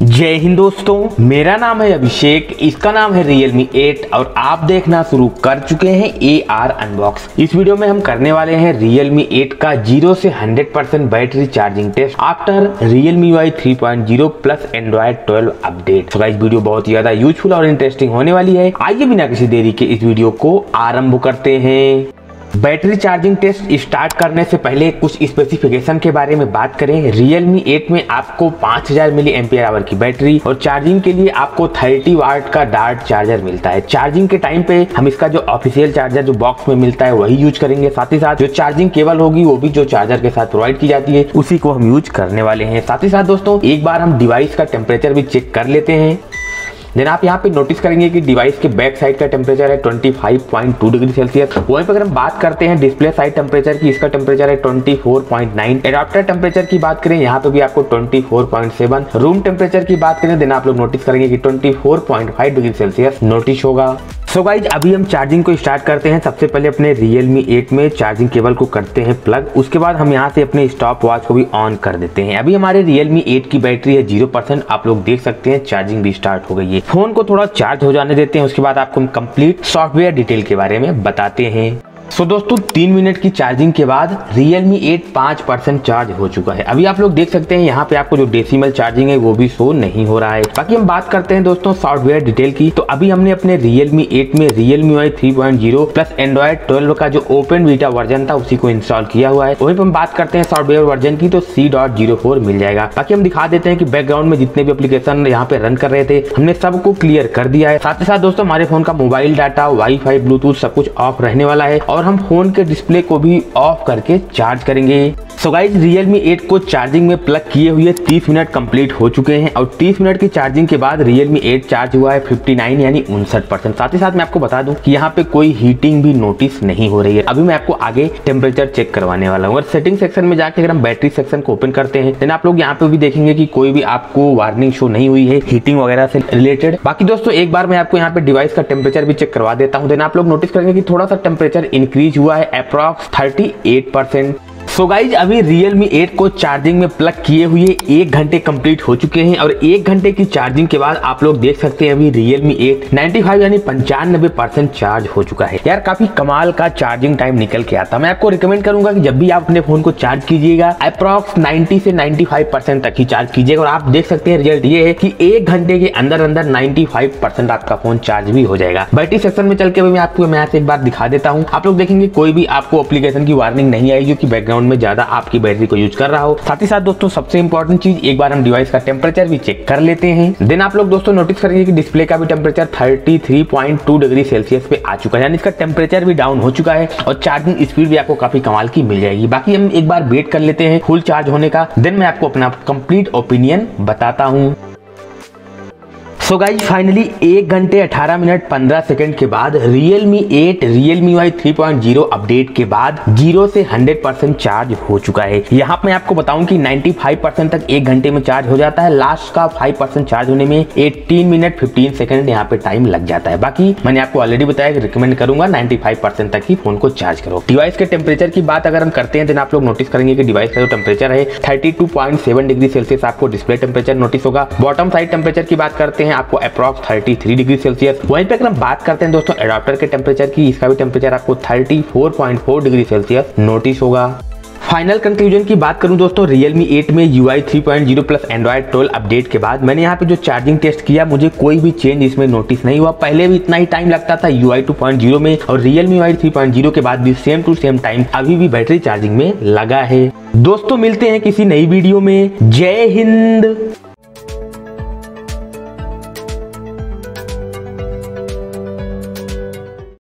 जय हिंद दोस्तों, मेरा नाम है अभिषेक, इसका नाम है Realme 8 और आप देखना शुरू कर चुके हैं ए आर अनबॉक्स इस वीडियो में हम करने वाले हैं Realme 8 का 0 से 100% battery charging test after Realme UI 3.0 plus Android 12 update guys video बहुत ही ज़्यादा यूजफुल और इंटरेस्टिंग होने वाली है। आइए बिना किसी देरी के इस वीडियो को आरंभ करते हैं। बैटरी चार्जिंग टेस्ट स्टार्ट करने से पहले कुछ स्पेसिफिकेशन के बारे में बात करें। Realme 8 में आपको 5000 मिली एम्पियर आवर की बैटरी और चार्जिंग के लिए आपको 30 वाट का डार्ट चार्जर मिलता है। चार्जिंग के टाइम पे हम इसका जो ऑफिशियल चार्जर जो बॉक्स में मिलता है, वही यूज़ करेंगे। साथ ही साथ जो चार्जिंग केबल होगी, वो भी जो चार्जर के साथ प्रोवाइड की जाती है, उसी को हम यूज़ करने वाले हैं। साथ ही साथ दोस्तों, एक बार हम डिवाइस का टेम्परेचर भी चेक कर लेते हैं। देन आप यहाँ पे नोटिस करेंगे कि डिवाइस के बैक साइड का टेम्परेचर है 25.2 डिग्री सेल्सियस वहीं पर अगर हम बात करते हैं डिस्प्ले साइड टेम्परेचर की, इसका टेम्परेचर है 24.9 एडाप्टर टेम्परेचर की बात करें, यहाँ पे भी आपको 24.7 रूम टेम्परेचर की बात करें देन आप लोग नोटिस करेंगे कि 24.5 डिग्री सेल्सियस नोटिस होगा। सो so गाइज़ अभी हम चार्जिंग को स्टार्ट करते हैं। सबसे पहले अपने Realme 8 में चार्जिंग केबल को करते हैं प्लग उसके बाद हम यहाँ से अपने स्टॉप वॉच को भी ऑन कर देते हैं। अभी हमारे Realme 8 की बैटरी है ज़ीरो परसेंट आप लोग देख सकते हैं चार्जिंग भी स्टार्ट हो गई है। फ़ोन को थोड़ा चार्ज हो जाने देते हैं। उसके बाद आपको हम कंप्लीट सॉफ्टवेयर डिटेल के बारे में बताते हैं। सो so, दोस्तों तीन मिनट की चार्जिंग के बाद Realme 8 पाँच परसेंट चार्ज हो चुका है। अभी आप लोग देख सकते हैं यहाँ पे आपको जो डेसिमल चार्जिंग है वो भी शो नहीं हो रहा है। बाकी हम बात करते हैं दोस्तों सॉफ्टवेयर डिटेल की। तो अभी हमने अपने Realme 8 में Realme UI 3.0 प्लस Android 12 का जो ओपन बीटा वर्जन था उसी को इंस्टॉल किया हुआ है। वहीं पर हम बात करते हैं सॉफ्टवेयर वर्जन की तो सी मिल जाएगा। बाकी हम दिखा देते हैं कि बैकग्राउंड में जितने भी एप्लीकेशन यहाँ पे रन कर रहे थे हमने सबको क्लियर कर दिया है। साथ ही साथ दोस्तों हमारे फ़ोन का मोबाइल डाटा वाईफाई ब्लूटूथ सब कुछ ऑफ़ रहने वाला है। और हम फ़ोन के डिस्प्ले को भी ऑफ़ करके चार्ज करेंगे। सो गाइज़ Realme 8 को चार्जिंग में प्लग किए हुए 30 मिनट कंप्लीट हो चुके हैं और 30 मिनट की चार्जिंग के बाद Realme 8 चार्ज हुआ है 59 यानी उनसठ परसेंट साथ ही साथ मैं आपको बता दूँ कि यहाँ पे कोई हीटिंग भी नोटिस नहीं हो रही है। अभी मैं आपको आगे टेम्परेचर चेक करवाने वाला हूँ। और सेटिंग सेक्शन में जाकर अगर हम बैटरी सेक्शन को ओपन करते हैं देन आप लोग यहाँ पे भी देखेंगे की कोई भी आपको वार्निंग शो नहीं हुई है हीटिंग वगैरह से रिलेटेड बाकी दोस्तों, एक बार मैं आपको यहाँ पे डिवाइस का टेम्परेचर भी चेक करवा देता हूँ। देन आप लोग नोटिस करेंगे कि थोड़ा सा टेम्परेचर इंक्रीज हुआ है approx thirty eight percent so so guys अभी Realme 8 को चार्जिंग में प्लग किए हुए एक घंटे कंप्लीट हो चुके हैं और एक घंटे की चार्जिंग के बाद आप लोग देख सकते हैं अभी Realme 8 95 यानी पंचानबे परसेंट चार्ज हो चुका है। यार काफ़ी कमाल का चार्जिंग टाइम निकल के आता मैं आपको रिकमेंड करूँगा कि जब भी आप अपने फ़ोन को चार्ज कीजिएगा अप्रॉक्स 90 से 95 परसेंट तक ही चार्ज कीजिएगा और आप देख सकते हैं रिज़ल्ट ये है कि एक घंटे के अंदर अंदर नाइन्टी परसेंट आपका फ़ोन चार्ज भी हो जाएगा। बैटरी सेक्शन में चल के मैं आपको, मैं एक बार दिखा देता हूँ। आप लोग देखेंगे कोई भी आपको अप्लीकेशन की वार्निंग नहीं आई जो की बैकग्राउंड में ज़्यादा आपकी बैटरी को यूज़ कर रहा हो। साथ ही साथ दोस्तों, सबसे इंपॉर्टेंट चीज़, एक बार हम डिवाइस का टेम्परेचर भी चेक कर लेते हैं। देन आप लोग दोस्तों नोटिस करेंगे कि डिस्प्ले का भी टेम्परेचर 33.2 डिग्री सेल्सियस पे आ चुका है, यानी इसका टेम्परेचर भी डाउन हो चुका है और चार्जिंग स्पीड भी आपको काफ़ी कमाल की मिल जाएगी। बाकी हम एक बार वेट कर लेते हैं फुल चार्ज होने का। देन मैं आपको अपना कंप्लीट ओपिनियन बताता हूँ। सो गाइज़ फाइनली एक घंटे 18 मिनट 15 सेकंड के बाद Realme 8 Realme UI 3.0 अपडेट के बाद ज़ीरो से 100 परसेंट चार्ज हो चुका है। यहाँ मैं आपको बताऊँ कि 95 परसेंट तक एक घंटे में चार्ज हो जाता है। लास्ट का 5 परसेंट चार्ज होने में 18 मिनट 15 सेकंड यहाँ पे टाइम लग जाता है। बाकी मैंने आपको ऑलरेडी बताया कि रिकमेंड करूँगा 95 परसेंट तक ही फ़ोन को चार्ज करो। डिवाइस के टेम्परेचर की बात अगर हम करते हैं तो आप लोग नोटिस करेंगे कि डिवाइस का जो टेम्परेचर है थर्टी डिग्री सेल्सियस आपको डिस्प्ले टेम्परेचर नोटिस होगा। बॉटम साइड टेम्परेचर की बात करते हैं आपको अप्रॉक्स 33 डिग्री सेल्सियस वहीं पे अगर हम बात करते हैं दोस्तों एडाप्टर के टेम्परेचर की, इसका भी टेम्परेचर आपको 34.4 डिग्री सेल्सियस नोटिस होगा। फाइनल कंक्लूजन की बात करूँ दोस्तों, Realme 8 में UI 3.0 प्लस Android 12 अपडेट के बाद मैंने यहाँ पे जो चार्जिंग टेस्ट किया, मुझे कोई भी चेंज इसमें नोटिस नहीं हुआ। पहले भी इतना ही टाइम लगता था UI 2.0 में और Realme UI 3.0 के बाद भी सेम टू सेम टाइम अभी भी बैटरी चार्जिंग में लगा है। दोस्तों मिलते हैं किसी नई वीडियो में। जय हिंद।